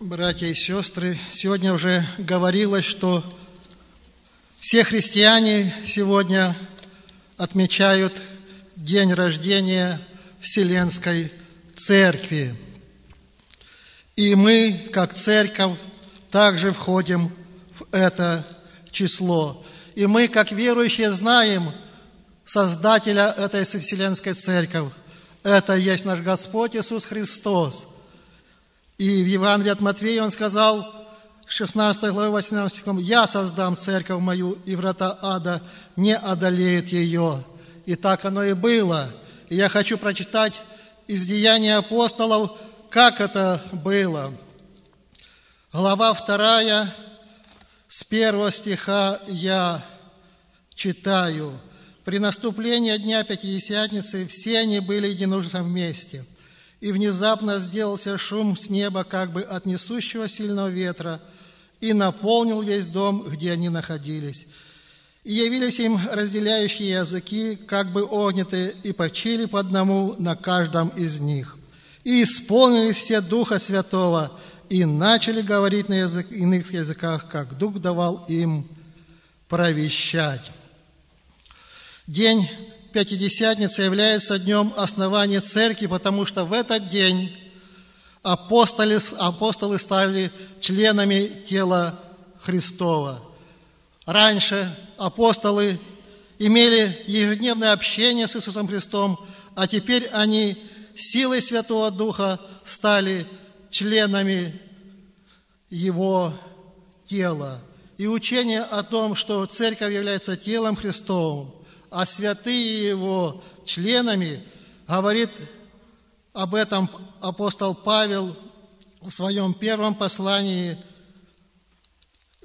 Братья и сестры, сегодня уже говорилось, что все христиане сегодня отмечают день рождения Вселенской Церкви. И мы, как церковь, также входим в это число. И мы, как верующие, знаем Создателя этой Вселенской Церкви. Это есть наш Господь Иисус Христос – и в Евангелии от Матвея он сказал, 16 главе 18 стихом, «Я создам церковь мою, и врата ада не одолеют ее». И так оно и было. И я хочу прочитать из Деяний апостолов, как это было. Глава 2, с первого стиха я читаю. «При наступлении Дня Пятидесятницы все они были единодушно вместе – и внезапно сделался шум с неба, как бы от несущего сильного ветра, и наполнил весь дом, где они находились. И явились им разделяющие языки, как бы огнятые, и почили по одному на каждом из них. И исполнились все Духа Святого, и начали говорить на язык, иных языках, как Дух давал им провещать. День Пятидесятница является днем основания церкви, потому что в этот день апостолы, апостолы стали членами тела Христова. Раньше апостолы имели ежедневное общение с Иисусом Христом, а теперь они силой Святого Духа стали членами Его тела. И учение о том, что церковь является телом Христовым, а святые его членами, говорит об этом апостол Павел в своем первом послании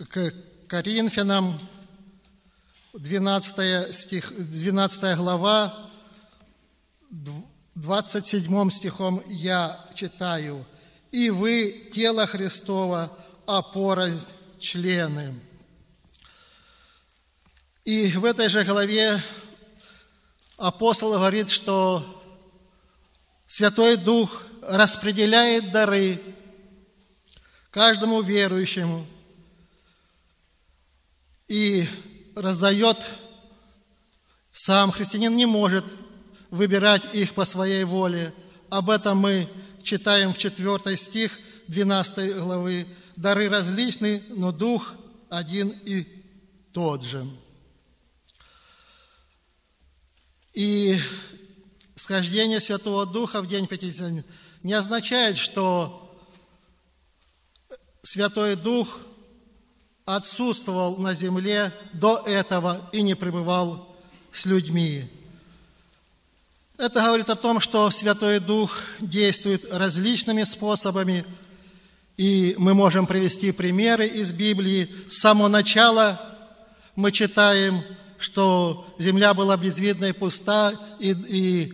к Коринфянам, 12, стих, 12 глава, 27 стихом я читаю. «И вы, тело Христова, а члены». И в этой же главе апостол говорит, что Святой Дух распределяет дары каждому верующему и раздает сам христианин не может выбирать их по своей воле. Об этом мы читаем в 4 стих 12 главы. Дары различны, но Дух один и тот же. И схождение Святого Духа в день Пятидесятницы не означает, что Святой Дух отсутствовал на земле до этого и не пребывал с людьми. Это говорит о том, что Святой Дух действует различными способами, и мы можем привести примеры из Библии. С самого начала мы читаем что земля была безвидна и пуста, и, и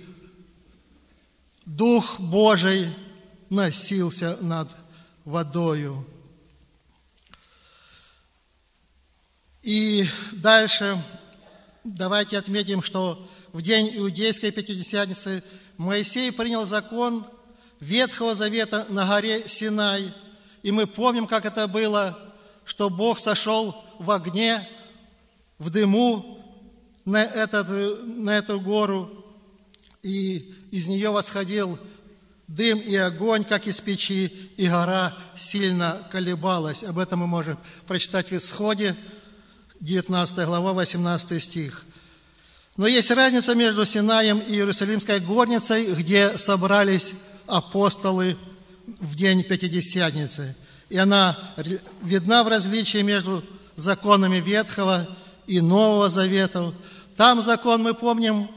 Дух Божий носился над водою. И дальше давайте отметим, что в день Иудейской Пятидесятницы Моисей принял закон Ветхого Завета на горе Синай. И мы помним, как это было, что Бог сошел в огне, в дыму на, этот, на эту гору, и из нее восходил дым и огонь, как из печи, и гора сильно колебалась. Об этом мы можем прочитать в Исходе, 19 глава, 18 стих. Но есть разница между Синаем и Иерусалимской горницей, где собрались апостолы в день Пятидесятницы. И она видна в различии между законами Ветхого и Нового Завета. Там закон, мы помним,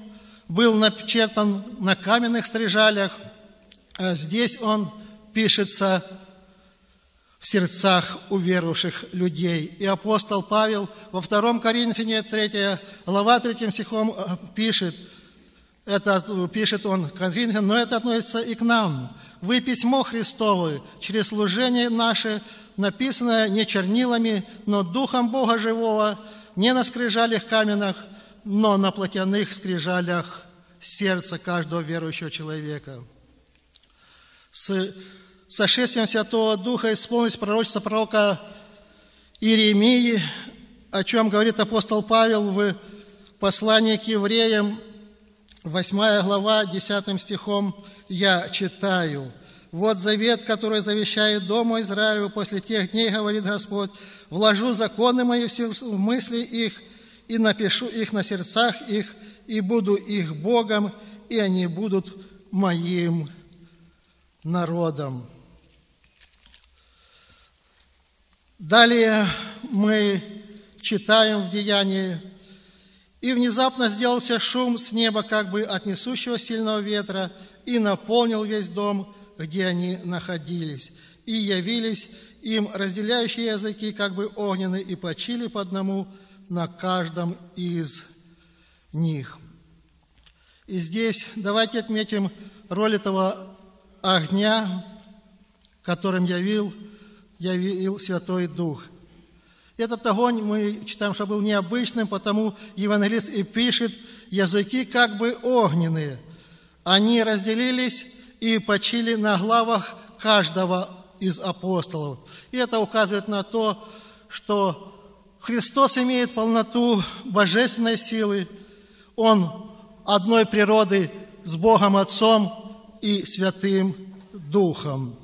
был начертан на каменных стрижалях, а здесь он пишется в сердцах уверовавших людей. И апостол Павел во 2 Коринфяне 3 глава 3 стихом э, пишет, это пишет он Коринфян, но это относится и к нам. Вы письмо Христово через служение наше, написанное не чернилами, но Духом Бога Живого, не на скрижалях каменных, но на плотяных скрижалях сердца каждого верующего человека. С сошествием Святого Духа исполнилось пророчество пророка Иеремии, о чем говорит апостол Павел в послании к евреям, 8 глава, 10 стихом, я читаю. «Вот завет, который завещает Дому Израилю после тех дней, говорит Господь, вложу законы мои в мысли их, и напишу их на сердцах их, и буду их Богом, и они будут моим народом». Далее мы читаем в Деянии, «И внезапно сделался шум с неба, как бы от несущего сильного ветра, и наполнил весь дом, где они находились. И явились им разделяющие языки, как бы огненные, и почили по одному на каждом из них». И здесь давайте отметим роль этого огня, которым явил явил Святой Дух. Этот огонь, мы читаем, что был необычным, потому евангелист и пишет, языки как бы огненные. Они разделились и почили на главах каждого из апостолов. И это указывает на то, что Христос имеет полноту божественной силы. Он одной природы с Богом Отцом и Святым Духом.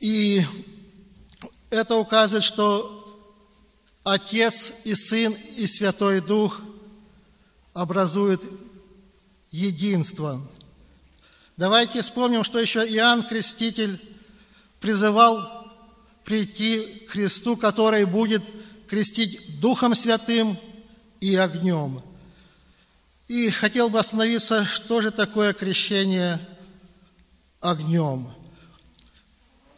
И это указывает, что Отец и Сын и Святой Дух образуют единство. Давайте вспомним, что еще Иоанн Креститель призывал прийти к Христу, который будет крестить Духом Святым и огнем. И хотел бы остановиться, что же такое крещение огнем –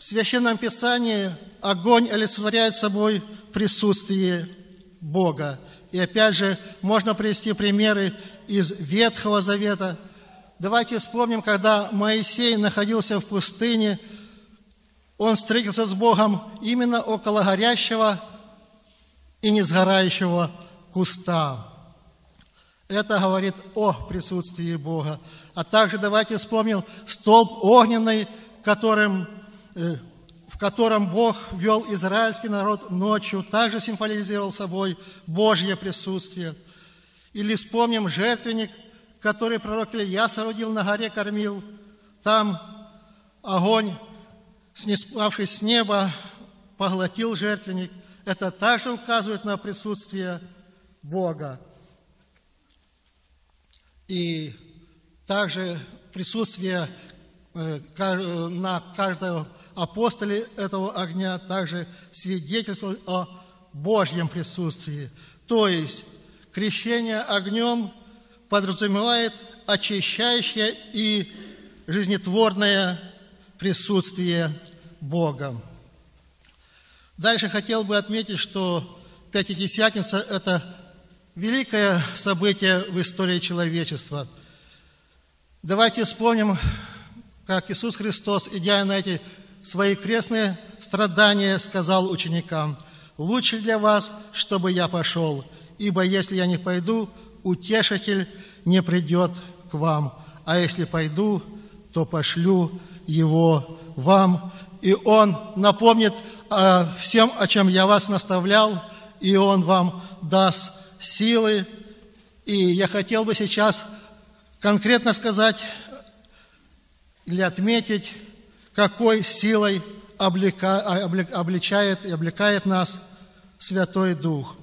в Священном Писании огонь олицетворяет собой присутствие Бога. И опять же, можно привести примеры из Ветхого Завета. Давайте вспомним, когда Моисей находился в пустыне, он встретился с Богом именно около горящего и несгорающего куста. Это говорит о присутствии Бога. А также давайте вспомним столб огненный, которым Э, в котором Бог вел израильский народ ночью, также символизировал собой Божье присутствие. Или вспомним жертвенник, который пророк Илья соорудил на горе Кормил. Там огонь, снеспавший с неба, поглотил жертвенник. Это также указывает на присутствие Бога. И также присутствие э, на каждого апостоли этого огня также свидетельствуют о Божьем присутствии. То есть крещение огнем подразумевает очищающее и жизнетворное присутствие Бога. Дальше хотел бы отметить, что Пятидесятница – это великое событие в истории человечества. Давайте вспомним, как Иисус Христос, идя на эти свои крестные страдания сказал ученикам, «Лучше для вас, чтобы я пошел, ибо если я не пойду, утешитель не придет к вам, а если пойду, то пошлю его вам, и он напомнит о всем, о чем я вас наставлял, и он вам даст силы. И я хотел бы сейчас конкретно сказать или отметить какой силой обличает и облекает нас Святой Дух.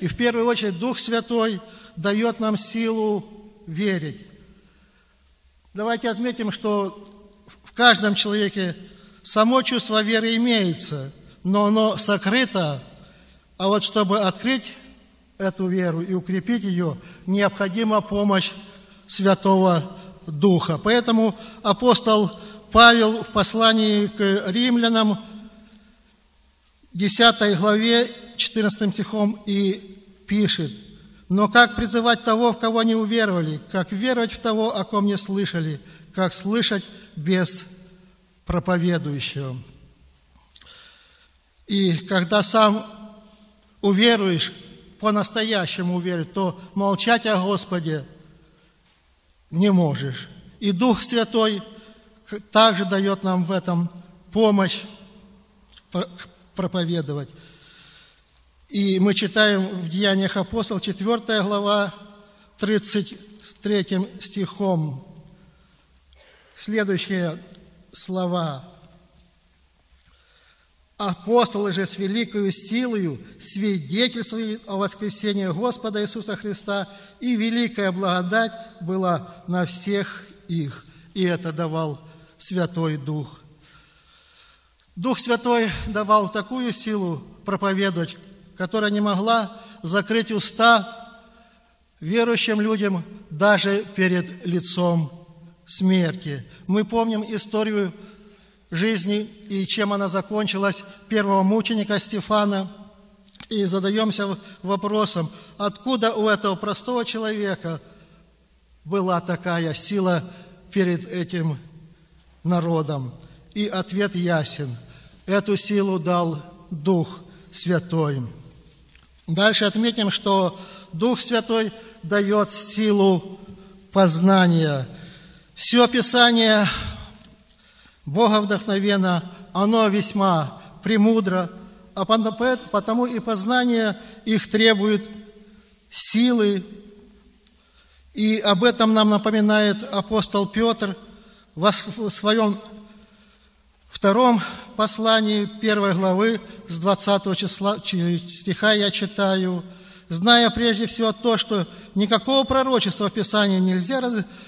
И в первую очередь Дух Святой дает нам силу верить. Давайте отметим, что в каждом человеке само чувство веры имеется, но оно сокрыто, а вот чтобы открыть эту веру и укрепить ее, необходима помощь Святого Духа. Поэтому апостол Павел в послании к римлянам, 10 главе, 14 стихом и пишет, «Но как призывать того, в кого не уверовали? Как веровать в того, о ком не слышали? Как слышать без проповедующего?» И когда сам уверуешь, по-настоящему уверуешь, то молчать о Господе не можешь. И Дух Святой – также дает нам в этом помощь проповедовать. И мы читаем в Деяниях апостол, 4 глава, 33 стихом, следующие слова. Апостолы же с великою силою свидетельствуют о воскресении Господа Иисуса Христа, и великая благодать была на всех их, и это давал Святой Дух. Дух Святой давал такую силу проповедовать, которая не могла закрыть уста верующим людям даже перед лицом смерти. Мы помним историю жизни и чем она закончилась первого мученика Стефана. И задаемся вопросом, откуда у этого простого человека была такая сила перед этим народом. И ответ ясен. Эту силу дал Дух Святой. Дальше отметим, что Дух Святой дает силу познания. Все Писание Бога вдохновенно, оно весьма премудро, а потому и познание их требует силы. И об этом нам напоминает апостол Петр в своем втором послании первой главы с 20 числа, стиха я читаю – зная прежде всего то, что никакого пророчества в Писании нельзя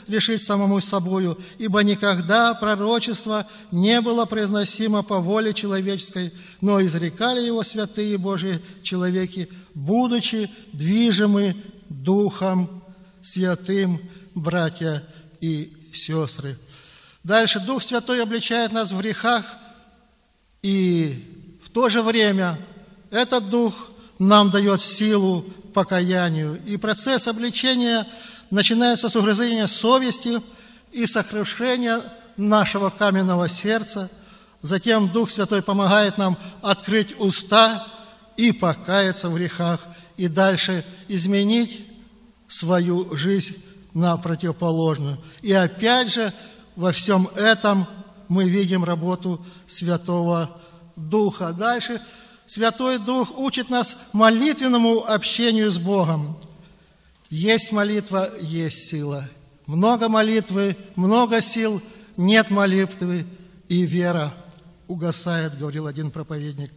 решить самому собою, ибо никогда пророчество не было произносимо по воле человеческой, но изрекали его святые Божьи человеки, будучи движимы Духом Святым, братья и сестры. Дальше Дух Святой обличает нас в грехах, и в то же время этот Дух нам дает силу покаянию. И процесс обличения начинается с угрызения совести и сокрушения нашего каменного сердца. Затем Дух Святой помогает нам открыть уста и покаяться в грехах, и дальше изменить свою жизнь на противоположную. И опять же, во всем этом мы видим работу Святого Духа. Дальше – Святой Дух учит нас молитвенному общению с Богом. Есть молитва, есть сила. Много молитвы, много сил, нет молитвы, и вера угасает, говорил один проповедник.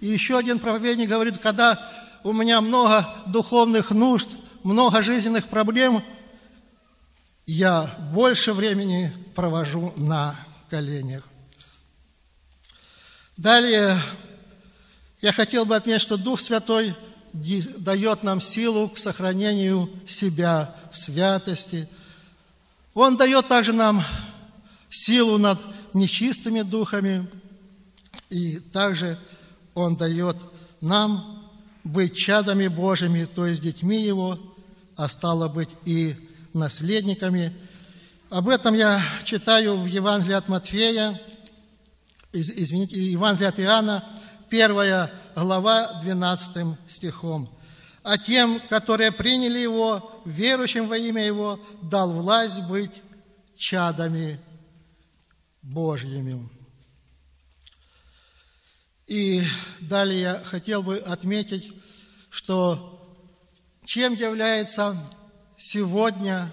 И еще один проповедник говорит, когда у меня много духовных нужд, много жизненных проблем, я больше времени провожу на коленях. Далее я хотел бы отметить, что Дух Святой дает нам силу к сохранению себя в святости. Он дает также нам силу над нечистыми духами, и также Он дает нам быть чадами Божьими, то есть детьми Его, а стало быть и наследниками. Об этом я читаю в Евангелии от Матфея, извините, Евангелие от Иоанна, первая глава 12 стихом. «А тем, которые приняли Его, верующим во имя Его, дал власть быть чадами Божьими». И далее я хотел бы отметить, что чем является сегодня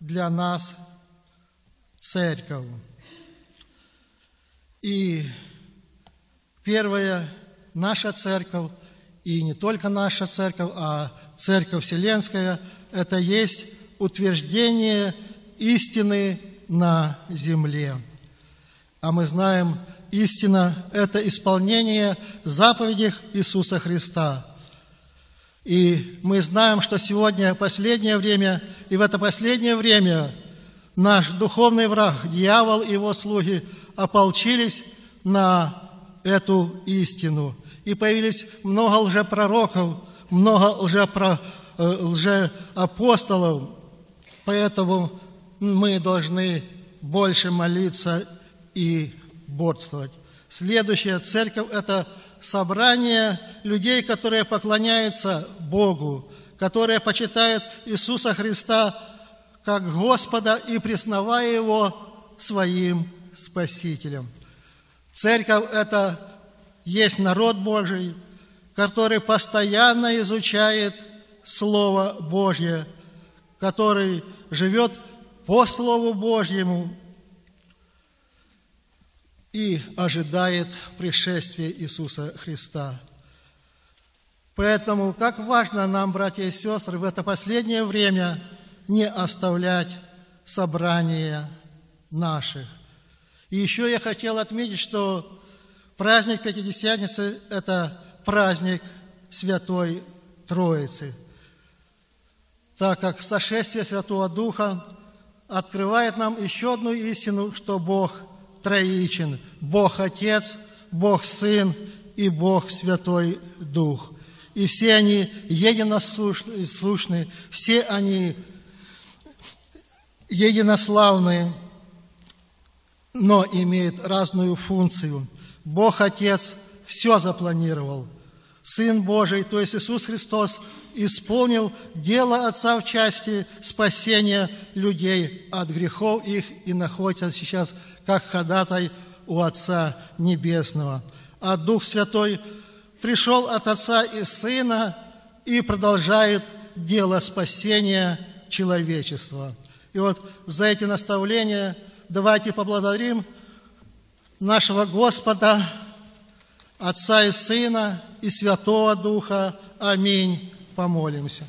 для нас церковь. И Первая наша церковь, и не только наша церковь, а церковь Вселенская, это есть утверждение истины на земле. А мы знаем, истина – это исполнение заповедей Иисуса Христа. И мы знаем, что сегодня последнее время, и в это последнее время наш духовный враг, дьявол и его слуги ополчились на эту истину. И появились много лжепророков, много лжепро, э, лжеапостолов. Поэтому мы должны больше молиться и борствовать. Следующая церковь – это собрание людей, которые поклоняются Богу, которые почитают Иисуса Христа как Господа и признавая Его своим Спасителем. Церковь – это есть народ Божий, который постоянно изучает Слово Божье, который живет по Слову Божьему и ожидает пришествия Иисуса Христа. Поэтому, как важно нам, братья и сестры, в это последнее время не оставлять собрания наших. И еще я хотел отметить, что праздник Пятидесятницы – это праздник Святой Троицы, так как сошествие Святого Духа открывает нам еще одну истину, что Бог троичен, Бог Отец, Бог Сын и Бог Святой Дух. И все они единослушны, все они единославные, но имеют разную функцию. Бог Отец все запланировал. Сын Божий, то есть Иисус Христос, исполнил дело Отца в части спасения людей от грехов их и находится сейчас как ходатай у Отца Небесного. А Дух Святой пришел от Отца и Сына и продолжает дело спасения человечества. И вот за эти наставления давайте поблагодарим нашего Господа, Отца и Сына и Святого Духа. Аминь. Помолимся.